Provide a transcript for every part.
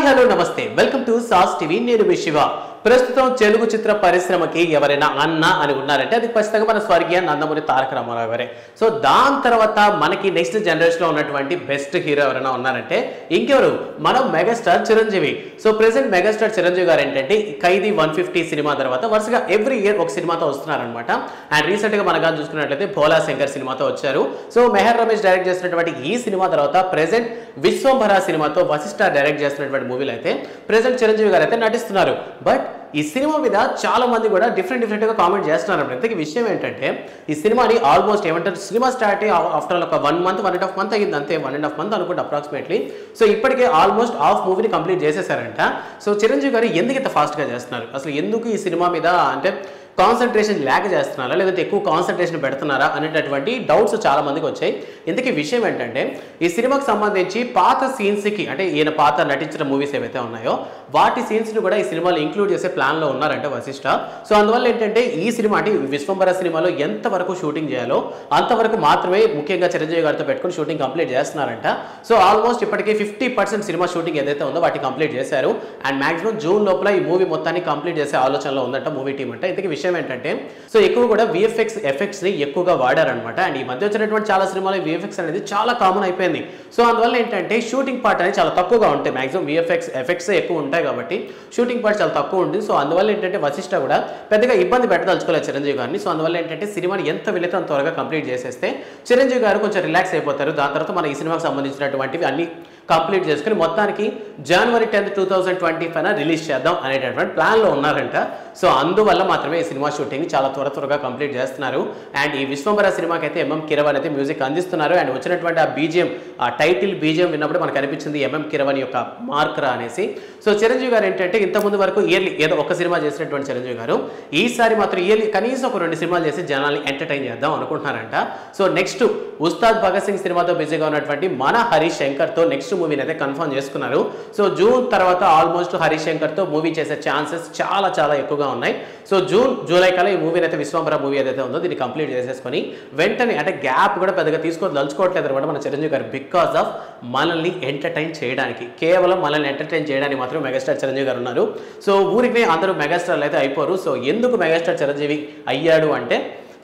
Hi, hello, namaste. Welcome to SAS TV near Shiva. ప్రస్తుతం తెలుగు చిత్ర పరిశ్రమకి ఎవరైనా అన్న అని ఉన్నారంటే అది ఖచ్చితంగా మన స్వర్గీయ నందమూరి తారక రామారావు గారే. సో దాని తర్వాత మనకి నెక్స్ట్ జనరేషన్లో ఉన్నటువంటి బెస్ట్ హీరో ఎవరైనా ఉన్నారంటే ఇంకెవరు? మనం megastar Chiranjeevi. So present megastar Chiranjeevi garu ఏంటంటే ఖైదీ వన్ ఫిఫ్టీ సినిమా తర్వాత వరుసగా ఎవ్రీ ఇయర్ ఒక సినిమాతో వస్తున్నారనమాట అండ్ రీసెంట్గా మనగా చూసుకున్నట్లయితే భోలా శంకర్ సినిమాతో వచ్చారు. సో మెహర్ రమేష్ డైరెక్ట్ చేసినటువంటి ఈ సినిమా తర్వాత ప్రెసెంట్ విశ్వంభర సినిమాతో వశిష్ఠ డైరెక్ట్ చేస్తున్నటువంటి మూవీలు అయితే ప్రెసెంట్ చిరంజీవి గారు అయితే నటిస్తున్నారు. బట్ ఈ సినిమా మీద చాలా మంది కూడా డిఫరెంట్ డిఫరెంట్గా కామెంట్ చేస్తున్నారు. అన్నమాట. ఇంతకీ విషయం ఏంటంటే ఈ సినిమాని ఆల్మోస్ట్ ఏమంటారు సినిమా స్టార్ట్ ఆఫ్టర్ ఒక one month one and half month అయ్యింది. అంతే వన్ అండ్ హాఫ్ మంత్ అనుకుంటే అప్రాక్సిమేట్లీ సో ఇప్పటికే ఆల్మోస్ట్ హాఫ్ మూవీని కంప్లీట్ చేసేసారంట. సో చిరంజీవి గారు ఎందుకు ఇంత ఫాస్ట్గా గా చేస్తున్నారు? అసలు ఎందుకు ఈ సినిమా మీద అంటే కాన్సన్ట్రేషన్ ల్యాక్ చేస్తున్నారా? లేదంటే ఎక్కువ కాన్సన్ట్రేషన్ పెడుతున్నారా? అనేటటువంటి డౌట్స్ చాలా మందికి వచ్చాయి. ఇంతకీ విషయం ఏంటంటే ఈ సినిమాకి సంబంధించి పాత సీన్స్కి అంటే ఈయన పాత నటించిన మూవీస్ ఏవైతే ఉన్నాయో వాటి సీన్స్ని కూడా ఈ సినిమాలో ఇంక్లూడ్ చేసే ప్లాన్లో ఉన్నారంటే వశిష్ట. సో అందువల్ల ఏంటంటే ఈ సినిమా అంటే విశ్వంబర సినిమాలో ఎంతవరకు షూటింగ్ చేయాలో అంతవరకు మాత్రమే ముఖ్యంగా చిరంజీవి గారితో పెట్టుకుని షూటింగ్ కంప్లీట్ చేస్తున్నారంట. సో ఆల్మోస్ట్ ఇప్పటికే ఫిఫ్టీ పర్సెంట్ సినిమా షూటింగ్ ఏదైతే ఉందో వాటిని కంప్లీట్ చేశారు. అండ్ మాక్సిమం జూన్ లోపల ఈ మూవీ మొత్తాన్ని కంప్లీట్ చేసే ఆలోచనలో ఉందంట మూవీ టీం అంటే. ఇంతకీ విషయం ఏంటంటే సో ఎక్కువ కూడా విఎఫ్ఎక్స్ ఎఫెక్ట్స్ని ఎక్కువగా వాడారనమాట అండ్ ఈ మధ్య వచ్చినటువంటి చాలా సినిమాలో విఎఫ్ఎక్స్ అనేది చాలా కామన్ అయిపోయింది. సో అందువల్ల ఏంటంటే షూటింగ్ పార్ట్ అనేది చాలా తక్కువగా ఉంటాయి మాక్సిమం విఎఫ్ఎక్స్ ఎఫెక్ట్స్ ఎక్కువ ఉంటాయి కాబట్టి షూటింగ్ పార్ట్ చాలా తక్కువ ఉంది. సో అందువల్ల ఏంటంటే వశిష్ట కూడా పెద్దగా ఇబ్బంది పెట్టదలుచుకోలేదు చిరంజీవి గారిని. సో అందువల్ల ఏంటంటే సినిమాని ఎంత వీలైతే అంత త్వరగా కంప్లీట్ చేసేస్తే చిరంజీవి గారు కొంచెం రిలాక్స్ అయిపోతారు. దాని తర్వాత మన ఈ సినిమాకి సంబంధించినటువంటివి అన్ని కంప్లీట్ చేసుకుని మొత్తానికి జనవరి tenth two thousand twenty five release చేద్దాం అనేటటువంటి ప్లాన్లో ఉన్నారంట. సో అందువల్ల మాత్రమే ఈ సినిమా షూటింగ్ చాలా త్వర త్వరగా కంప్లీట్ చేస్తున్నారు. అండ్ ఈ విశ్వంబర సినిమాకి అయితే ఎంఎం కిరవన్ అయితే మ్యూజిక్ అందిస్తున్నారు. అండ్ వచ్చినటువంటి ఆ బీజిఎం ఆ టైటిల్ బీజిఎం విన్నప్పుడు మనకు అనిపించింది ఎంఎం కిరవన్ యొక్క మార్కరా అనేసి. సో చిరంజీవి గారు ఏంటంటే ఇంతకుముందు వరకు ఇయర్లీ ఏదో ఒక సినిమా చేసినటువంటి చిరంజీవి గారు. ఈసారి మాత్రం ఇయర్లీ కనీసం ఒక రెండు సినిమాలు చేసి జనాల్ని ఎంటర్టైన్ చేద్దాం అనుకుంటున్నారంట. సో నెక్స్ట్ ఉస్తాద్ భగత్ సింగ్ సినిమాతో బిజీగా ఉన్నటువంటి మన హరీష్ శంకర్తో నెక్స్ట్ మూవీని అయితే కన్ఫర్మ్ చేసుకున్నారు. సో జూన్ తర్వాత ఆల్మోస్ట్ హరీష్ శంకర్తో మూవీ చేసే ఛాన్సెస్ చాలా చాలా ఎక్కువగా ఉన్నాయి. సో జూన్ జూలై కల్లా ఈ మూవీని అయితే విశ్వంబర మూవీ ఏదైతే ఉందో దీన్ని కంప్లీట్ చేసేసుకొని వెంటనే అంటే గ్యాప్ కూడా పెద్దగా తీసుకో దలుచుకోవట్లేదు అనమాట మన చిరంజీవి గారు బికాస్ ఆఫ్ మనల్ని ఎంటర్టైన్ చేయడానికి. కేవలం మనల్ని ఎంటర్టైన్ చేయడానికి మాత్రం మెగాస్టార్ చిరంజీవి గారు ఉన్నారు. సో ఊరికి అందరూ మెగాస్టార్లు అయితే అయిపోరు. సో ఎందుకు మెగాస్టార్ చిరంజీవి అయ్యాడు అంటే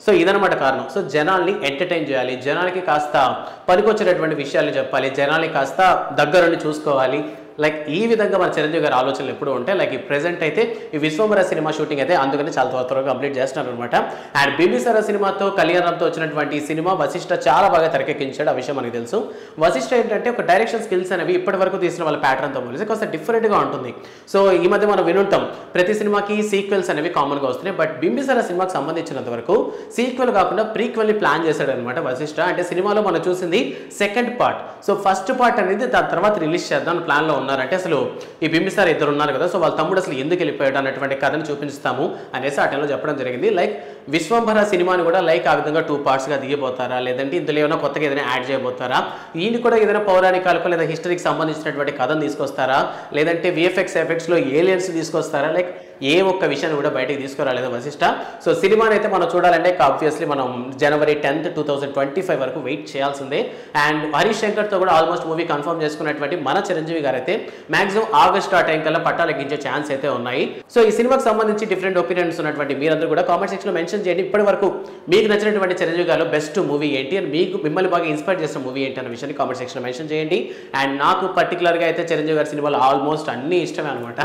సో ఇదనమాట కారణం. సో జనాల్ని ఎంటర్టైన్ చేయాలి. జనాలకి కాస్త పనికొచ్చేటటువంటి విషయాలు చెప్పాలి. జనాల్ని కాస్త దగ్గరుండి చూసుకోవాలి. లైక్ ఈ విధంగా మన చిరంజీవి గారి ఆలోచనలు ఎప్పుడు ఉంటాయి. లైక్ ఈ ప్రెసెంట్ అయితే ఈ విశ్వంబర సినిమా షూటింగ్ అయితే అందుకని చాలా త్వర త్వరగా కంప్లీట్ చేస్తున్నారు అనమాట అండ్ బింబిసార సినిమాతో కళ్యాణంతో వచ్చినటువంటి ఈ సినిమా వశిష్ట చాలా బాగా తెరకెక్కించాడు. ఆ విషయం మనకు తెలుసు. వశిష్ట ఏంటంటే ఒక డైరెక్షన్ స్కిల్స్ అనేవి ఇప్పటి వరకు తీసిన వాళ్ళ ప్యాటర్న్తో పోలిసి కాస్త డిఫరెంట్గా ఉంటుంది. సో ఈ మధ్య మనం వినుంటాం ప్రతి సినిమాకి సీక్వెల్స్ అనేవి కామన్గా వస్తున్నాయి. బట్ బింబిసార సినిమాకి సంబంధించినంత వరకు సీక్వెల్ కాకుండా ప్రీక్వెల్ని ప్లాన్ చేశాడు అనమాట వశిష్ట. అంటే సినిమాలో మనం చూసింది second part so first part అనేది దాని తర్వాత రిలీజ్ చేద్దాం ప్లాన్లో ఉన్నారంటే అసలు ఈ బింబిసార్ ఇద్దరు ఉన్నారు కదా సో వాళ్ళ తమ్ముడు అసలు ఎందుకు వెళ్ళిపోయాడు అన్నటువంటి కథను చూపిస్తాము అనేసి ఆ టైంలో చెప్పడం జరిగింది. లైక్ విశ్వంభర సినిమాని కూడా లైక్ ఆ విధంగా టూ పార్ట్స్గా దిగబోతారా లేదంటే ఇందులో ఏమైనా కొత్తగా ఏదైనా యాడ్ చేయబోతారా ఈయన కూడా ఏదైనా పౌరాణికాలకు లేదా హిస్టరీకి సంబంధించినటువంటి కథను తీసుకొస్తారా లేదంటే విఎఫ్ఎక్స్ ఎఫెక్ట్స్లో ఏలియన్స్ తీసుకొస్తారా లైక్ ఏ ఒక్క విషయాన్ని కూడా బయటకు తీసుకురాలేదు వశిష్ట సో సినిమాని అయితే మనం చూడాలంటే ఆబ్వియస్లీ మనం జనవరి tenth two thousand twenty five వరకు వెయిట్ చేయాల్సిందే. అండ్ హరీష్ శంకర్తో కూడా ఆల్మోస్ట్ మూవీ కన్ఫర్మ్ చేసుకున్నటువంటి మన చిరంజీవి గారు అయితే మాక్సిమం ఆగస్ట్ ఆ టైం కల్లా పట్టాలు ఛాన్స్ అయితే ఉన్నాయి. సో ఈ సినిమాకి సంబంధించి డిఫరెంట్ ఒపీనియన్స్ ఉన్నటువంటి మీరందరూ కూడా కామెంట్ సెక్షన్లో మెన్షన్ చేయండి. ఇప్పటి వరకు మీకు నచ్చినటువంటి చిరంజీవి గారు బెస్ట్ మూవీ ఏంటి? అని మీకు మిమ్మల్ని బాగా ఇన్స్పైర్ చేసిన మూవీ ఏంటి? అన్న విషయాన్ని కామెంట్ సెక్షన్లో మెన్షన్ చేయండి. అండ్ నాకు పర్టికులర్గా అయితే చిరంజీవి గారి సినిమాలు ఆల్మోస్ట్ అన్ని ఇష్టమే అనమాట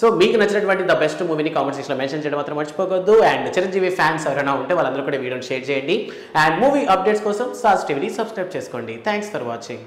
సో మీకు నచ్చినటువంటి ద బెస్ట్ మూవీని కామెంట్ సెక్షన్లో మెన్షన్ చేయడం మాత్రం మర్చిపోవద్దు. అండ్ చిరంజీవి ఫ్యాన్స్ ఎవరైనా ఉంటే వాళ్ళందరూ కూడా వీడియోని షేర్ చేయండి. అండ్ మూవీ అప్డేట్స్ కోసం సాస్ టీవీని సబ్స్క్రైబ్ చేసుకోండి. Thanks for watching.